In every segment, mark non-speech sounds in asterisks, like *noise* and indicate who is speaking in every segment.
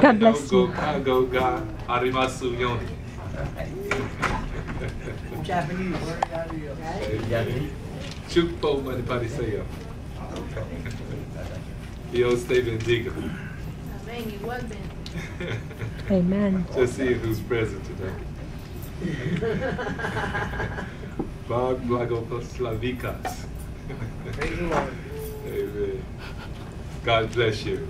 Speaker 1: God bless you.
Speaker 2: Kago ga arimasu yoni.
Speaker 3: Japanese.
Speaker 2: Chukpo manipariseyo. Dios te bendiga.
Speaker 4: Amén, igualmente.
Speaker 1: Amen. *laughs*
Speaker 2: Just seeing who's present today. Bog Blagoslavikas.
Speaker 3: Praise the Lord.
Speaker 2: Amen. God bless you.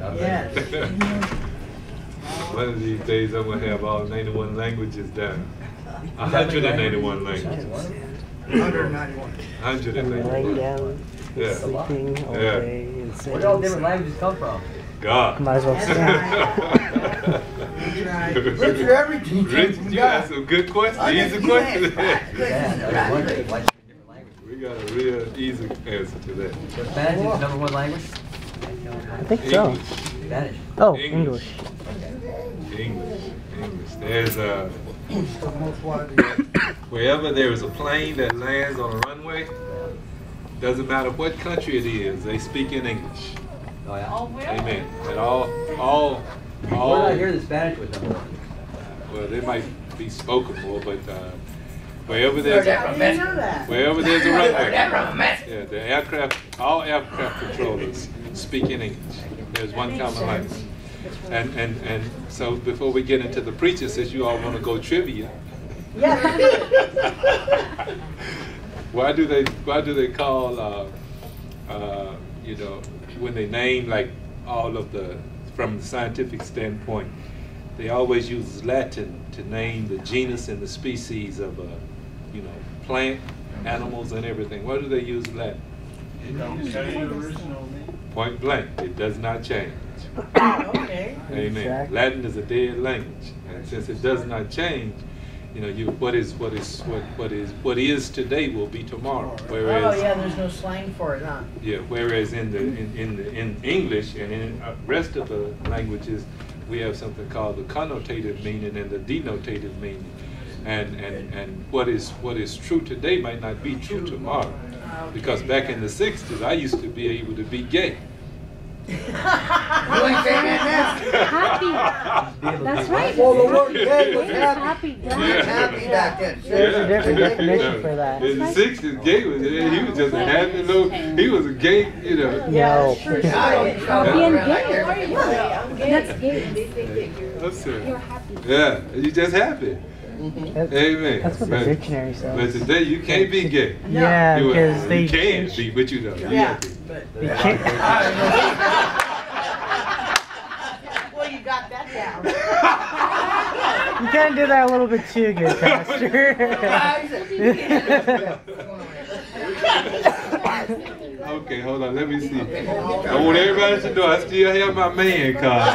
Speaker 3: Yes. *laughs*
Speaker 2: One of these days I'm going to have all 91 languages down. 191 languages.
Speaker 3: 191.
Speaker 2: 191. Yeah.
Speaker 5: sleeping all
Speaker 2: Yeah.
Speaker 5: day. and
Speaker 6: Where do all different languages come from?
Speaker 2: God.
Speaker 5: Might as well
Speaker 3: Richard, every teacher
Speaker 2: Rich,
Speaker 3: from
Speaker 2: you
Speaker 3: God.
Speaker 2: asked some good questions. Easy questions.
Speaker 6: Yeah, I was wondering why different languages.
Speaker 2: we got a real easy answer to that.
Speaker 6: So Spanish is the number one language?
Speaker 5: I think so.
Speaker 6: Spanish.
Speaker 5: Oh,
Speaker 2: English.
Speaker 5: English.
Speaker 2: English. English. There's a,
Speaker 3: The most widely.
Speaker 2: wherever there is a plane that lands on a runway, doesn't matter what country it is, they speak in English.
Speaker 6: Oh, yeah.
Speaker 4: Oh, really?
Speaker 2: Amen. And all, all, all,
Speaker 6: did I hear the Spanish was number one?
Speaker 2: well, they might be spoken more, but uh, wherever there's,
Speaker 3: I didn't know that.
Speaker 2: wherever there's a *laughs* runway,
Speaker 3: that from a mess.
Speaker 2: yeah, the aircraft, all aircraft controllers speak in English. There's one common language. And, and, and so before we get into the preacher, since you all want to go trivia, Yeah. *laughs* why do they why do they call uh, uh, you know when they name like all of the from the scientific standpoint they always use Latin to name the genus and the species of a you know plant animals and everything why do they use Latin point blank it does not change *coughs*
Speaker 3: Okay.
Speaker 2: amen
Speaker 5: Exactly.
Speaker 2: Latin is a dead language and since it does not change you know you what is what is what what is what is today will be tomorrow whereas
Speaker 3: Oh, yeah, there's no slang for it, huh?
Speaker 2: Yeah, whereas in the, in, in, the, in English and in uh, rest of the languages, we have something called the connotative meaning and the denotative meaning. And, and, and what is, what is true today might not be true tomorrow. Because back in the sixties, I used to be able to be gay.
Speaker 3: You ain't saying that
Speaker 1: Happy. That's right.
Speaker 3: Well, the word gay was
Speaker 1: Gay
Speaker 3: happy.
Speaker 1: happy.
Speaker 3: now. You ain't happy back then.
Speaker 5: There's a different
Speaker 2: Yeah.
Speaker 5: for that.
Speaker 2: In the sixties, gay was, he was just a happy little, he was a gay, you know.
Speaker 5: No.
Speaker 1: Being gay. That's gay.
Speaker 2: That's it.
Speaker 1: You're happy.
Speaker 2: Yeah, you just happy. Mm-hmm.
Speaker 5: That's,
Speaker 2: Amen.
Speaker 5: that's what the
Speaker 2: But-
Speaker 5: dictionary
Speaker 2: But today you can't be gay.
Speaker 5: Yeah,
Speaker 2: You,
Speaker 5: because they
Speaker 2: you can
Speaker 5: change-
Speaker 2: be, but you don't. You
Speaker 3: Yeah,
Speaker 2: have to.
Speaker 3: but.
Speaker 5: You can't, *laughs*
Speaker 3: Well, you got that down.
Speaker 5: you kind of did that a little bit too good, *laughs* Pastor. *laughs*
Speaker 2: Okay, hold on. Let me see. I want everybody to know I still have my man card.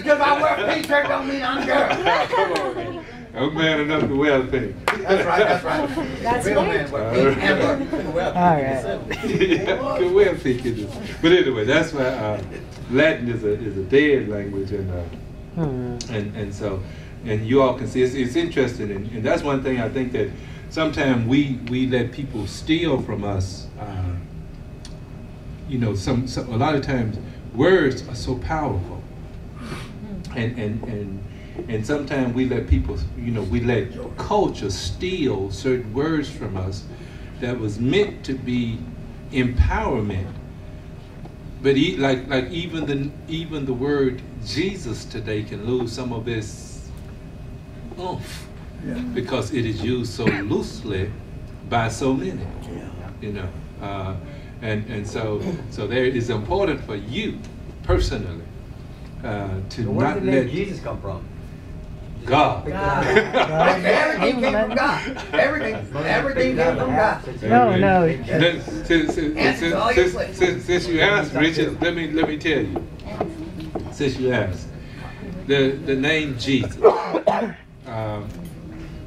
Speaker 3: I just because I wear a pink shirt don't mean I'm a *laughs* girl.
Speaker 2: Come on. I'm man enough to wear the pink.
Speaker 3: That's right, that's right.
Speaker 1: That's
Speaker 3: Real
Speaker 1: right.
Speaker 3: man wear pink and wear-
Speaker 5: All right.
Speaker 2: yeah, good wear pink. But anyway, that's why uh, Latin is a is a dead language, and uh,
Speaker 5: Hmm.
Speaker 2: and and so and you all can see it's, it's interesting, and, and that's one thing I think that sometimes we we let people steal from us. Uh, you know, some, some a lot of times words are so powerful, and and and and sometimes we let people, you know, we let culture steal certain words from us that was meant to be empowerment. But e- like like even the even the word Jesus today can lose some of its oomph because it is used so loosely by so many. You know, uh, and and so so there it is important for you personally uh, to
Speaker 6: So where
Speaker 2: not
Speaker 6: did the
Speaker 2: let
Speaker 6: Jesus come from?
Speaker 2: God. *laughs*
Speaker 3: Everything came from God. Everything, everything came from God.
Speaker 5: No, no.
Speaker 2: Then, Since, since,
Speaker 3: Answer all your
Speaker 2: since, since, since you asked, Richard, let me let me tell you. Since you asked, the the name Jesus, *coughs* um,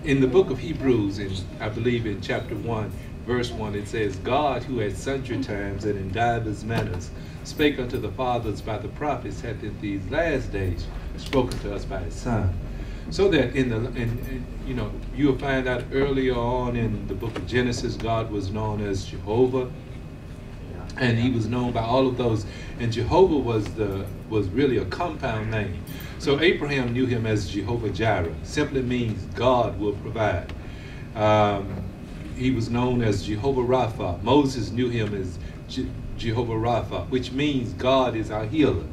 Speaker 2: in the book of Hebrews, in I believe in chapter one, verse one, it says, "God, who at sundry times and in divers manners spake unto the fathers by the prophets, hath in these last days spoken to us by His Son." So that in the in, in you know you'll find out earlier on in the book of Genesis, God was known as Jehovah. and he was known by all of those. And Jehovah was the was really a compound name. So Abraham knew him as Jehovah Jireh. Simply means God will provide. Um, he was known as Jehovah Rapha. Moses knew him as Je- Jehovah Rapha, which means God is our healer.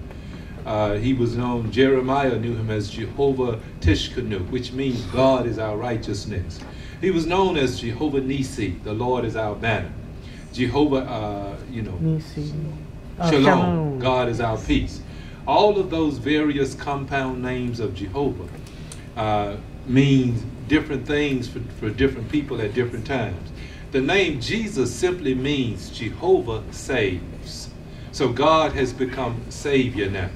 Speaker 2: Uh, he was known, Jeremiah knew him as Jehovah Tsidkenu, which means God is our righteousness. He was known as Jehovah Nisi, the Lord is our banner. Jehovah, uh, you know,
Speaker 5: Nisi. Oh,
Speaker 2: Shalom, God is our peace. All of those various compound names of Jehovah uh, means different things for, for different people at different times. The name Jesus simply means Jehovah saves. So God has become Savior now.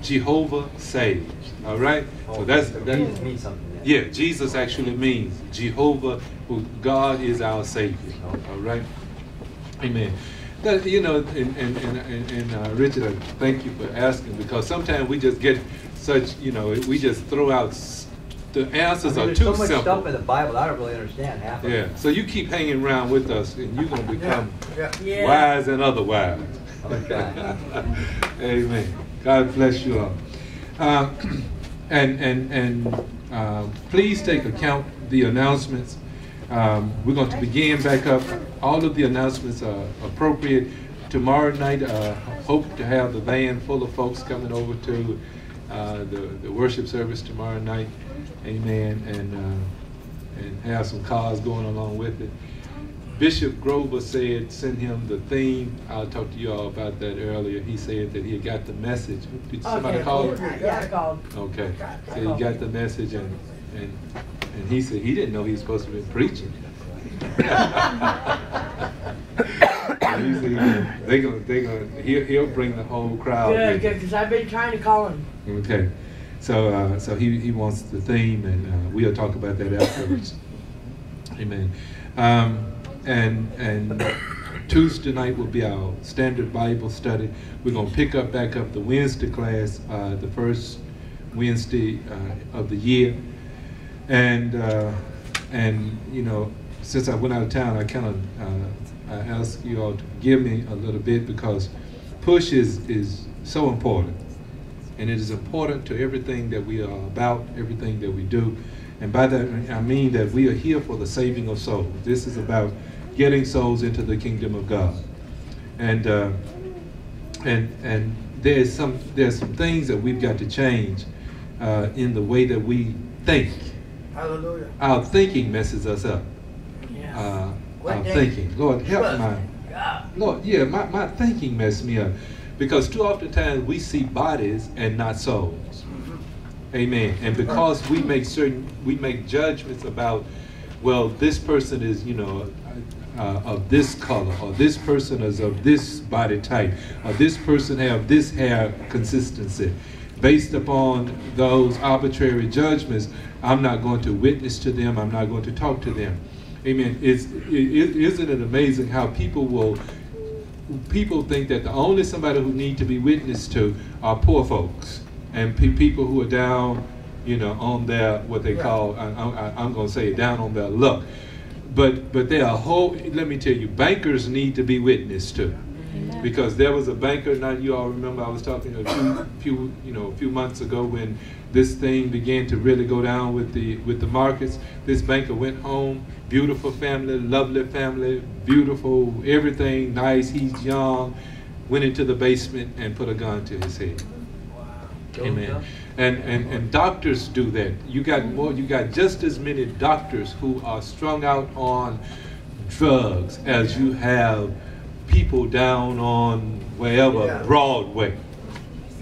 Speaker 2: Jehovah saves. All right? So that's,
Speaker 6: that means something.
Speaker 2: yeah, Jesus actually means Jehovah, who God is our Savior. All right? Amen. That, you know, and, and, and, and, uh, Richard, I thank you for asking because sometimes we just get such, you know, we just throw out, the answers
Speaker 6: I mean,
Speaker 2: are
Speaker 6: there's
Speaker 2: too
Speaker 6: so much
Speaker 2: simple.
Speaker 6: stuff in the Bible I don't really understand half of it.
Speaker 2: Yeah, so you keep hanging around with us and you're going to become
Speaker 3: Yeah.
Speaker 2: wise and otherwise.
Speaker 6: Okay. *laughs*
Speaker 2: Amen. God bless you all. Uh, *clears throat* and and and uh, please take account the announcements. Um, we're going to begin back up. All of the announcements are appropriate. Tomorrow night, uh, hope to have the van full of folks coming over to uh, the, the worship service tomorrow night. Amen. And uh, and have some cars going along with it. Bishop Grover said, send him the theme. I talked to you all about that earlier. He said that he had got the message. Did somebody
Speaker 7: Okay,
Speaker 2: call? him?
Speaker 7: Yeah, I called.
Speaker 2: Okay. So he got the message and, and, and he said he didn't know he was supposed to be preaching. *laughs* they gonna, they gonna, he'll, he'll bring the whole crowd.
Speaker 7: Good, because I've been trying to call him.
Speaker 2: Okay, so uh, so he, he wants the theme, and uh, we'll talk about that afterwards. *laughs* Amen. Um, and and Tuesday night will be our standard Bible study. We're gonna pick up back up the Wednesday class, uh, the first Wednesday uh, of the year, and uh, and you know since I went out of town, I kind of uh, I asked you all to give me a little bit because push is is so important and it is important to everything that we are about, everything that we do. And by that, I mean that we are here for the saving of souls. This is about getting souls into the kingdom of God. And uh, and and there's some there's some things that we've got to change uh, in the way that we think.
Speaker 3: Hallelujah.
Speaker 2: Our thinking messes us up. Uh, our
Speaker 3: day?
Speaker 2: thinking. Lord, help
Speaker 3: Trust
Speaker 2: my
Speaker 7: God.
Speaker 2: Lord, yeah, my, my thinking messed me up. Because too often times we see bodies and not souls. Amen. And because we make certain, we make judgments about, well, this person is, you know, uh, of this color, or this person is of this body type, or this person have this hair consistency. Based upon those arbitrary judgments, I'm not going to witness to them. I'm not going to talk to them. Amen. It's, it, isn't it amazing how people will people think that the only somebody who need to be witnessed to are poor folks and pe- people who are down, you know, on their what they
Speaker 3: Right.
Speaker 2: call I, I, I'm going to say down on their luck. But but there are whole. Let me tell you, bankers need to be witnessed to, because there was a banker. Now you all remember I was talking a few, few you know a few months ago when this thing began to really go down with the with the markets. This banker went home, beautiful family, lovely family, beautiful everything, nice. He's young. Went into the basement and put a gun to his head. Amen. And, and and doctors do that. You got more. You got just as many doctors who are strung out on drugs as you have people down on wherever
Speaker 3: Yeah.
Speaker 2: Broadway.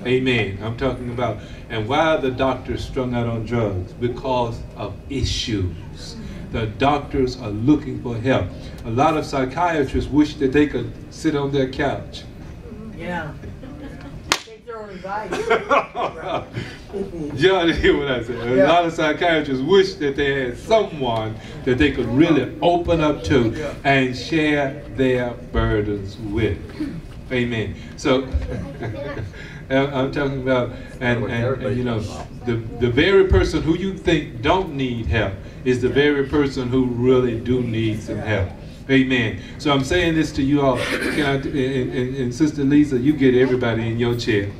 Speaker 2: Amen. I'm talking about. And why are the doctors strung out on drugs? Because of issues. The doctors are looking for help. A lot of psychiatrists wish that they could sit on their couch
Speaker 7: Yeah. Take their own advice. *laughs* *laughs*
Speaker 2: Y'all *laughs* didn't hear what I said. A
Speaker 3: Yeah.
Speaker 2: lot of psychiatrists wish that they had someone that they could really open up to and share their burdens with. *laughs* Amen. So, I'm I'm talking about, and, and, and you know, the, the very person who you think don't need help is the very person who really do need some help. Amen. So I'm saying this to you all. Can I, and, and, and Sister Lisa, you get everybody in your chair.